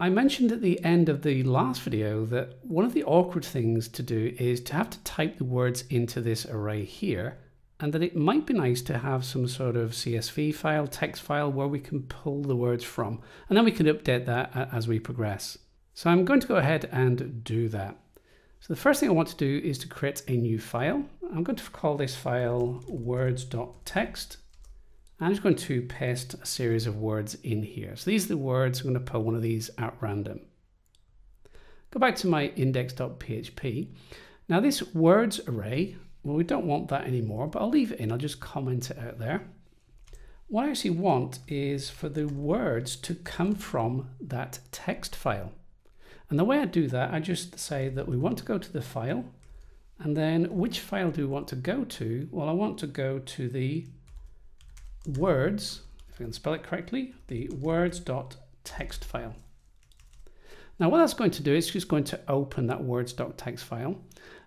I mentioned at the end of the last video that one of the awkward things to do is to have to type the words into this array here and that it might be nice to have some sort of CSV file, text file where we can pull the words from and then we can update that as we progress. So I'm going to go ahead and do that. So the first thing I want to do is to create a new file. I'm going to call this file words.txt I'm just going to paste a series of words in here. So these are the words. I'm going to pull one of these at random. Go back to my index.php. Now this words array, well, we don't want that anymore, but I'll leave it in. I'll just comment it out there. What I actually want is for the words to come from that text file. And the way I do that, I just say that we want to go to the file and then which file do we want to go to? Well, I want to go to the words, if I can spell it correctly, the words.txt file. Now what that's going to do is just going to open that words.txt file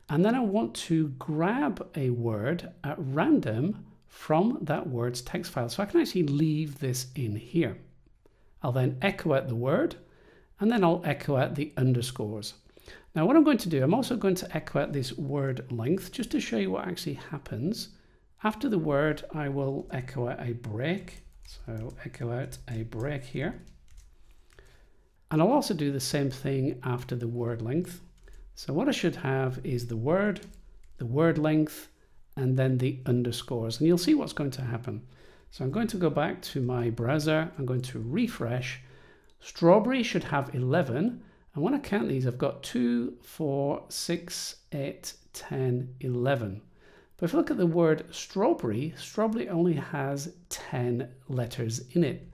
and then I want to grab a word at random from that words text file. So I can actually leave this in here. I'll then echo out the word and then I'll echo out the underscores. Now what I'm going to do, I'm also going to echo out this word length just to show you what actually happens after the word, I will echo out a break. So echo out a break here. And I'll also do the same thing after the word length. So what I should have is the word, the word length, and then the underscores. And you'll see what's going to happen. So I'm going to go back to my browser. I'm going to refresh. Strawberry should have 11. And when I count these, I've got 2, 4, 6, 8, 10, 11. But if you look at the word strawberry, strawberry only has 10 letters in it.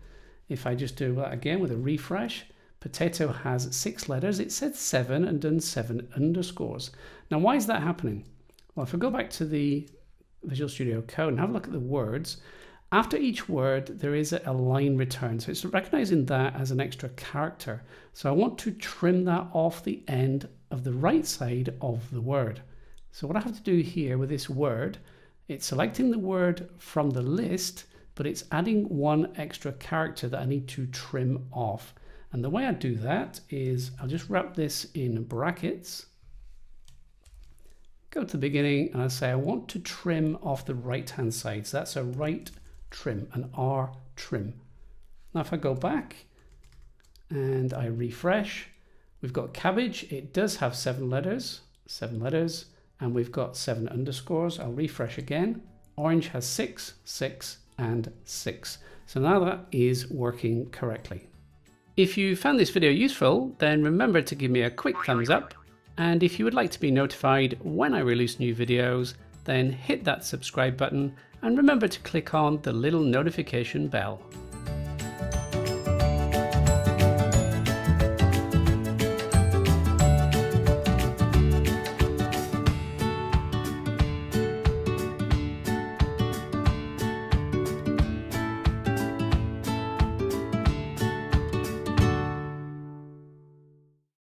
If I just do that again with a refresh, potato has six letters. It said seven and done seven underscores. Now, why is that happening? Well, if I go back to the Visual Studio Code and have a look at the words, after each word, there is a line return. So it's recognizing that as an extra character. So I want to trim that off the end of the right side of the word. So what I have to do here with this word, it's selecting the word from the list, but it's adding one extra character that I need to trim off. And the way I do that is I'll just wrap this in brackets, go to the beginning and I say I want to trim off the right hand side. So that's a right trim, an R trim. Now if I go back and I refresh, we've got cabbage. It does have seven letters, seven letters and we've got seven underscores. I'll refresh again. Orange has six, six, and six. So now that is working correctly. If you found this video useful, then remember to give me a quick thumbs up. And if you would like to be notified when I release new videos, then hit that subscribe button and remember to click on the little notification bell.